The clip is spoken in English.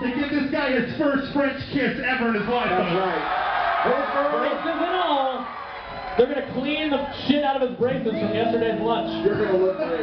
to give this guy his first French kiss ever in his life. That's right. Braces and all. They're gonna clean the shit out of his braces from yesterday's lunch. You're gonna look great,